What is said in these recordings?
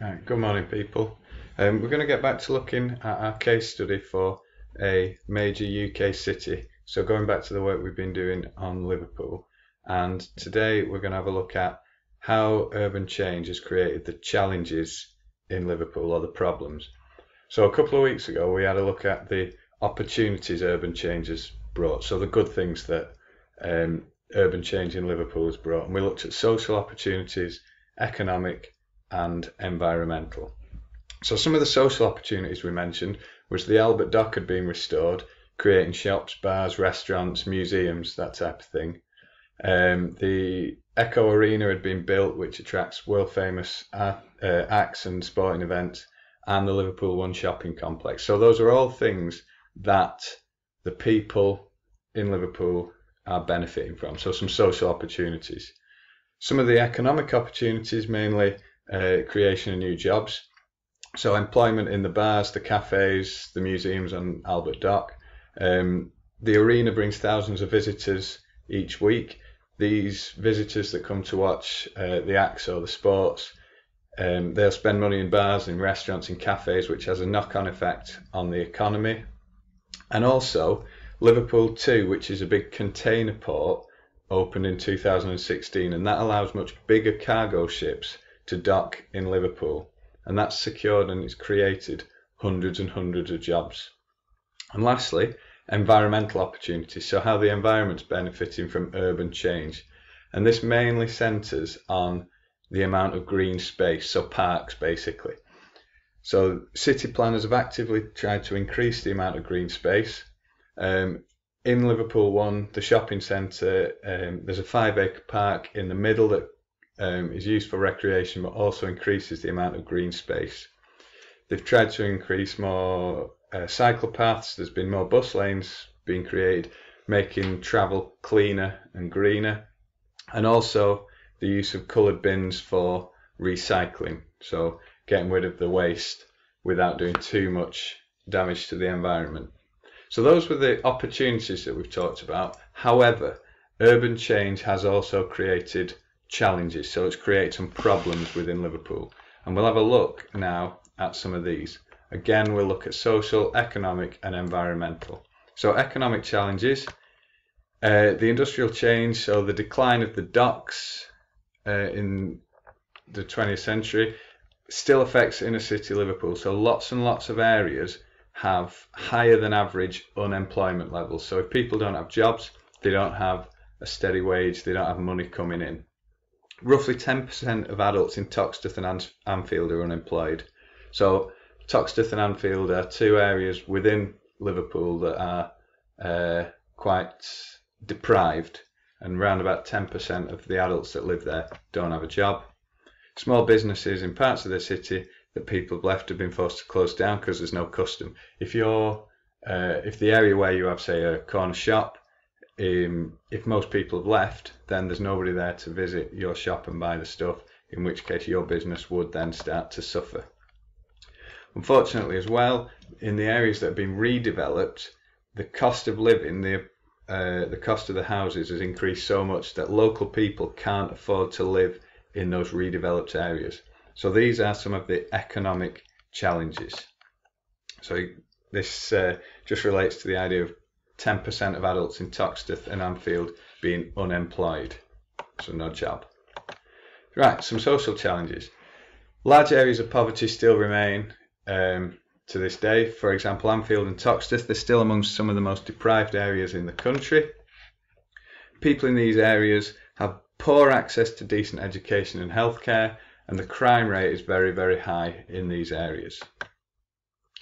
Right, good morning, people. Um, we're going to get back to looking at our case study for a major UK city. So, going back to the work we've been doing on Liverpool, and today we're going to have a look at how urban change has created the challenges in Liverpool or the problems. So, a couple of weeks ago, we had a look at the opportunities urban change has brought, so the good things that um, urban change in Liverpool has brought, and we looked at social opportunities, economic and environmental. So some of the social opportunities we mentioned was the Albert Dock had been restored, creating shops, bars, restaurants, museums, that type of thing. Um, the Echo Arena had been built, which attracts world famous art, uh, acts and sporting events, and the Liverpool One shopping complex. So those are all things that the people in Liverpool are benefiting from. So some social opportunities. Some of the economic opportunities, mainly uh, creation of new jobs. So employment in the bars, the cafes, the museums on Albert Dock. Um, the arena brings thousands of visitors each week. These visitors that come to watch uh, the acts or the sports, um, they'll spend money in bars, in restaurants, in cafes, which has a knock-on effect on the economy. And also, Liverpool 2, which is a big container port, opened in 2016, and that allows much bigger cargo ships to dock in Liverpool, and that's secured and it's created hundreds and hundreds of jobs. And lastly, environmental opportunities, so how the environment's benefiting from urban change. And this mainly centres on the amount of green space, so parks basically. So city planners have actively tried to increase the amount of green space. Um, in Liverpool One, the shopping centre, um, there's a five acre park in the middle that um, is used for recreation but also increases the amount of green space. They've tried to increase more uh, cycle paths, there's been more bus lanes being created, making travel cleaner and greener, and also the use of coloured bins for recycling, so getting rid of the waste without doing too much damage to the environment. So those were the opportunities that we've talked about. However, urban change has also created challenges. So it's created some problems within Liverpool. And we'll have a look now at some of these. Again, we'll look at social, economic, and environmental. So, economic challenges, uh, the industrial change, so the decline of the docks uh, in the 20th century still affects inner city Liverpool. So, lots and lots of areas have higher than average unemployment levels. So, if people don't have jobs, they don't have a steady wage, they don't have money coming in roughly 10% of adults in Toxteth and Anfield are unemployed. So Toxteth and Anfield are two areas within Liverpool that are uh, quite deprived, and around about 10% of the adults that live there don't have a job. Small businesses in parts of the city that people have left have been forced to close down because there's no custom. If you're uh, if the area where you have say a corner shop um, if most people have left, then there's nobody there to visit your shop and buy the stuff, in which case your business would then start to suffer. Unfortunately, as well, in the areas that have been redeveloped, the cost of living, the uh, the cost of the houses has increased so much that local people can't afford to live in those redeveloped areas. So these are some of the economic challenges. So this uh, just relates to the idea of 10% of adults in Toxteth and Anfield being unemployed, so no job. Right, some social challenges. Large areas of poverty still remain um, to this day. For example, Anfield and Toxteth, they're still amongst some of the most deprived areas in the country. People in these areas have poor access to decent education and healthcare, and the crime rate is very, very high in these areas.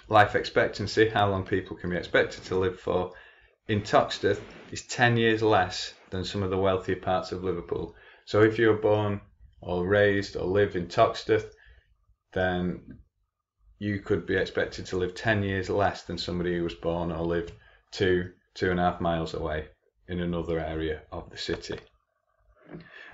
Life expectancy, how long people can be expected to live for, in Toxteth is 10 years less than some of the wealthier parts of Liverpool. So if you were born or raised or live in Toxteth, then you could be expected to live 10 years less than somebody who was born or lived two, two and a half miles away in another area of the city.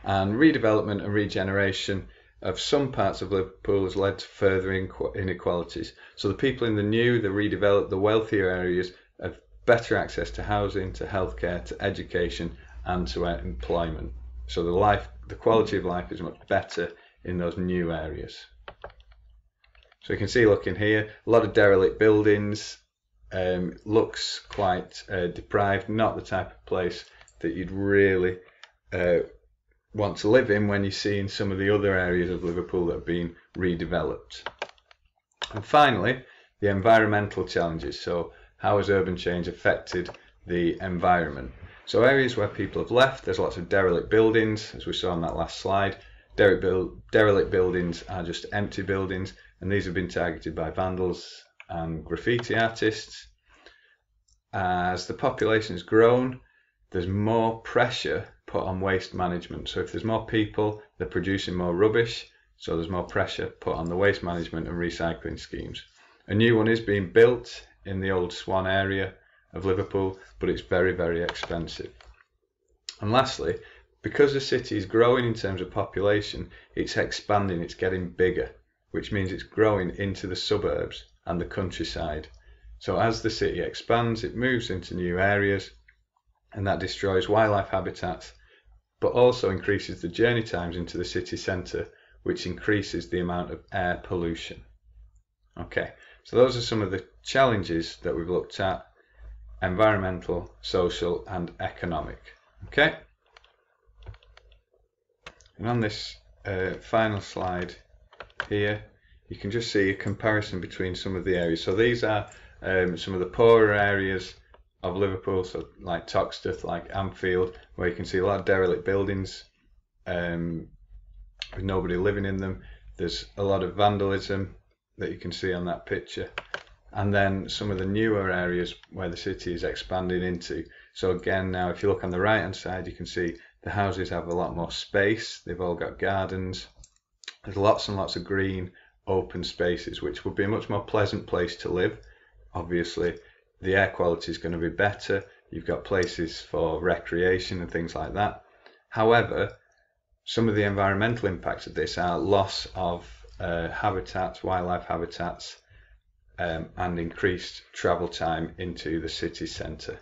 And redevelopment and regeneration of some parts of Liverpool has led to further inequalities. So the people in the new, the redeveloped, the wealthier areas have better access to housing, to healthcare, to education, and to employment. So the life, the quality of life is much better in those new areas. So you can see looking here, a lot of derelict buildings, um, looks quite uh, deprived, not the type of place that you'd really uh, want to live in when you see in some of the other areas of Liverpool that have been redeveloped. And finally, the environmental challenges. So how has urban change affected the environment? So areas where people have left, there's lots of derelict buildings, as we saw on that last slide. Derelict buildings are just empty buildings, and these have been targeted by vandals and graffiti artists. As the population has grown, there's more pressure put on waste management. So if there's more people, they're producing more rubbish, so there's more pressure put on the waste management and recycling schemes. A new one is being built in the old Swan area of Liverpool, but it's very, very expensive. And lastly, because the city is growing in terms of population, it's expanding, it's getting bigger, which means it's growing into the suburbs and the countryside. So as the city expands, it moves into new areas and that destroys wildlife habitats, but also increases the journey times into the city centre, which increases the amount of air pollution. Okay, so those are some of the challenges that we've looked at environmental, social, and economic. Okay, and on this uh, final slide here, you can just see a comparison between some of the areas. So these are um, some of the poorer areas of Liverpool, so like Toxteth, like Anfield, where you can see a lot of derelict buildings um, with nobody living in them. There's a lot of vandalism that you can see on that picture. And then some of the newer areas where the city is expanding into. So again, now if you look on the right hand side, you can see the houses have a lot more space. They've all got gardens. There's lots and lots of green open spaces, which would be a much more pleasant place to live. Obviously, the air quality is going to be better. You've got places for recreation and things like that. However, some of the environmental impacts of this are loss of uh, habitats, wildlife habitats, um, and increased travel time into the city centre.